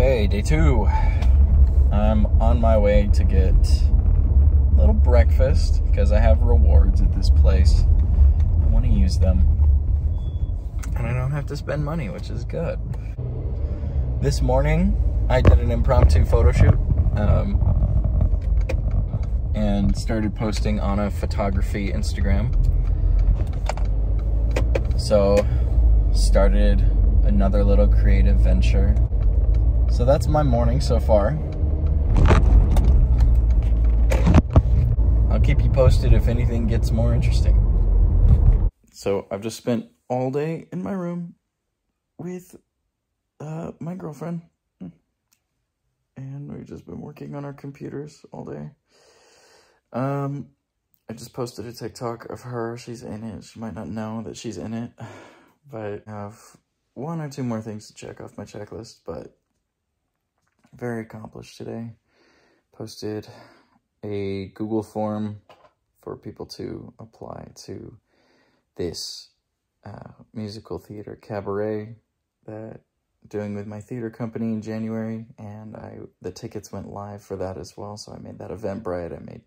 Okay, day two. I'm on my way to get a little breakfast because I have rewards at this place. I want to use them. And I don't have to spend money, which is good. This morning, I did an impromptu photo shoot um, and started posting on a photography Instagram. So, started another little creative venture. So that's my morning so far. I'll keep you posted if anything gets more interesting. So I've just spent all day in my room with uh, my girlfriend. And we've just been working on our computers all day. Um, I just posted a TikTok of her. She's in it. She might not know that she's in it. But I have one or two more things to check off my checklist. But very accomplished today. Posted a Google form for people to apply to this uh, musical theater cabaret that I'm doing with my theater company in January, and I the tickets went live for that as well. So I made that Eventbrite. I made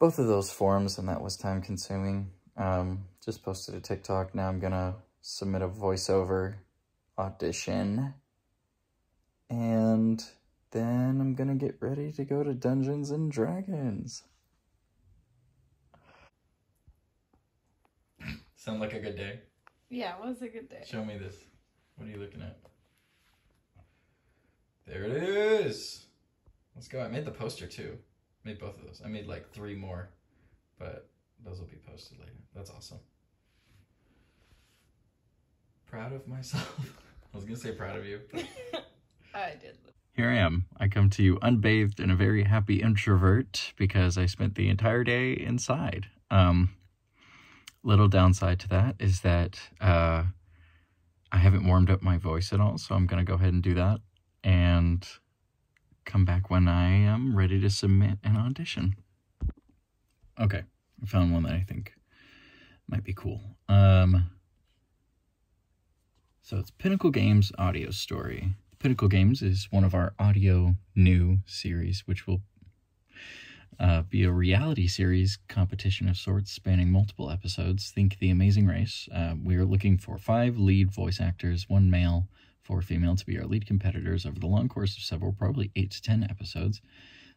both of those forms, and that was time consuming. Um, just posted a TikTok. Now I'm gonna submit a voiceover audition and then I'm gonna get ready to go to Dungeons and Dragons. Sound like a good day? Yeah, it was a good day. Show me this. What are you looking at? There it is. Let's go. I made the poster too. Made both of those. I made like three more, but those will be posted later. That's awesome. Proud of myself. I was gonna say proud of you. I did. Here I am. I come to you unbathed and a very happy introvert because I spent the entire day inside. Um, little downside to that is that uh, I haven't warmed up my voice at all, so I'm going to go ahead and do that and come back when I am ready to submit an audition. Okay, I found one that I think might be cool. Um, so it's Pinnacle Games audio story. Pinnacle Games is one of our audio new series, which will uh, be a reality series competition of sorts spanning multiple episodes. Think The Amazing Race. Uh, we are looking for five lead voice actors, one male, four female, to be our lead competitors over the long course of several, probably eight to ten episodes.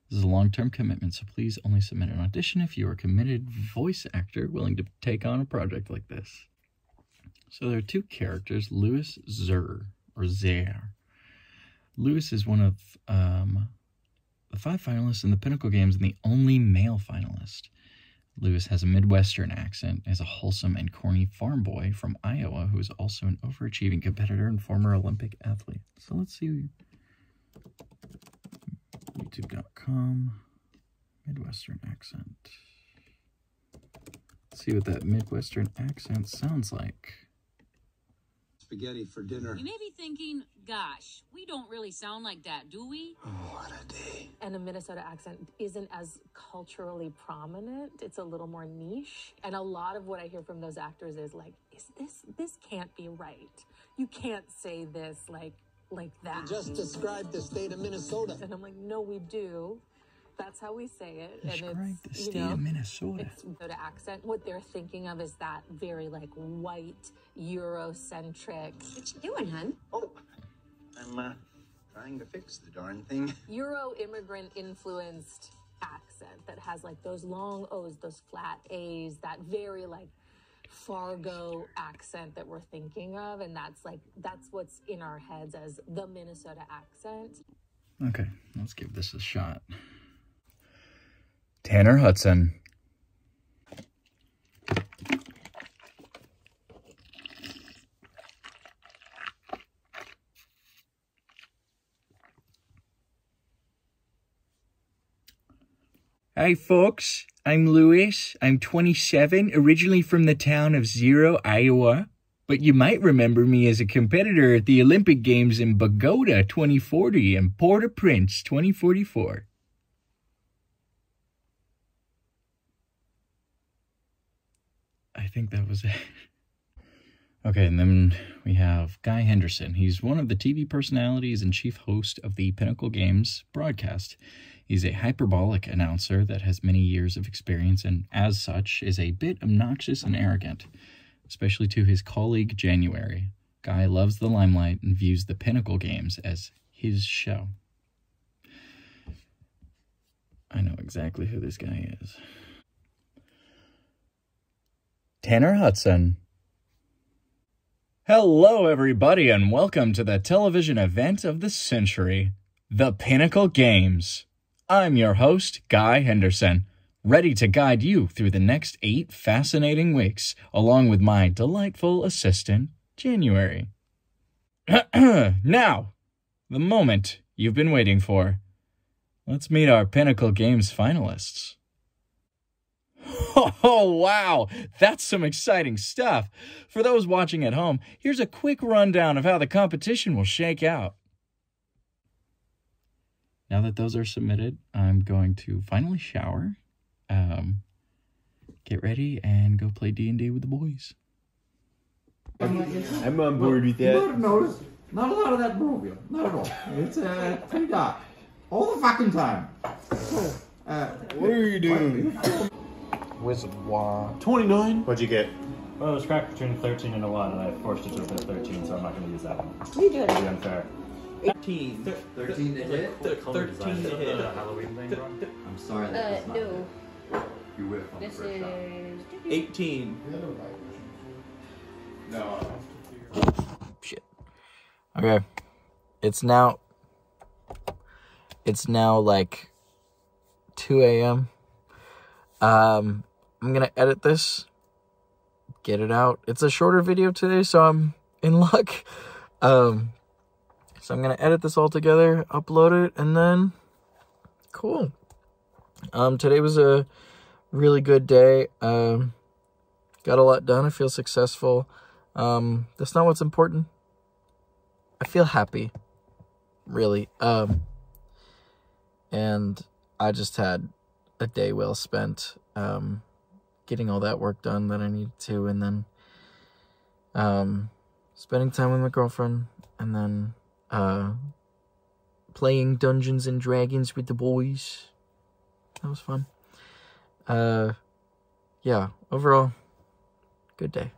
This is a long term commitment, so please only submit an audition if you are a committed voice actor willing to take on a project like this. So there are two characters, Louis Zer, or Zer, Louis is one of um, the five finalists in the Pinnacle Games and the only male finalist. Lewis has a Midwestern accent as a wholesome and corny farm boy from Iowa who is also an overachieving competitor and former Olympic athlete. So let's see. YouTube.com, Midwestern accent. Let's see what that Midwestern accent sounds like spaghetti for dinner. You may be thinking, gosh, we don't really sound like that, do we? Oh, what a day. And a Minnesota accent isn't as culturally prominent. It's a little more niche. And a lot of what I hear from those actors is like, is this, this can't be right. You can't say this like, like that. You just described the state of Minnesota. And I'm like, no, we do. That's how we say it. Describe and it's, the state you know, of Minnesota. It's the accent. What they're thinking of is that very like white Eurocentric. What you doing, hun? Oh, I'm uh, trying to fix the darn thing. Euro immigrant influenced accent that has like those long O's, those flat A's, that very like Fargo accent that we're thinking of, and that's like that's what's in our heads as the Minnesota accent. Okay, let's give this a shot. Tanner Hudson. Hi folks, I'm Lewis. I'm 27, originally from the town of Zero, Iowa. But you might remember me as a competitor at the Olympic Games in Bogota 2040 and Port-au-Prince 2044. I think that was it. Okay, and then we have Guy Henderson. He's one of the TV personalities and chief host of the Pinnacle Games broadcast. He's a hyperbolic announcer that has many years of experience and, as such, is a bit obnoxious and arrogant, especially to his colleague January. Guy loves the limelight and views the Pinnacle Games as his show. I know exactly who this guy is. Tanner Hudson. Hello, everybody, and welcome to the television event of the century, the Pinnacle Games. I'm your host, Guy Henderson, ready to guide you through the next eight fascinating weeks, along with my delightful assistant, January. now, the moment you've been waiting for. Let's meet our Pinnacle Games finalists. Oh, wow, that's some exciting stuff. For those watching at home, here's a quick rundown of how the competition will shake out. Now that those are submitted, I'm going to finally shower, um, get ready, and go play D&D with the boys. I'm on board with You might that. have noticed, not a lot of that movie. Not at all. It's uh, pretty dark. All the fucking time. So, uh, What are you doing? Wizard Wah. 29. What'd you get? Well, it was cracked between 13 and a 1, and I forced it to a 13, so I'm not going to use that one. You do it. It'd be unfair. 18. 13 to hit? The color 13 to of hit. the Halloween thing, bro. I'm sorry that Uh, that's not no. it. You whiff on the This first shot. is. 18. Shit. Okay. It's now. It's now like 2 a.m. Um, I'm gonna edit this, get it out. It's a shorter video today, so I'm in luck. Um, so I'm gonna edit this all together, upload it, and then cool. Um, today was a really good day. Um, got a lot done. I feel successful. Um, that's not what's important. I feel happy, really. Um, and I just had a day well spent, um, getting all that work done that I needed to, and then, um, spending time with my girlfriend, and then, uh, playing Dungeons and Dragons with the boys. That was fun. Uh, yeah, overall, good day.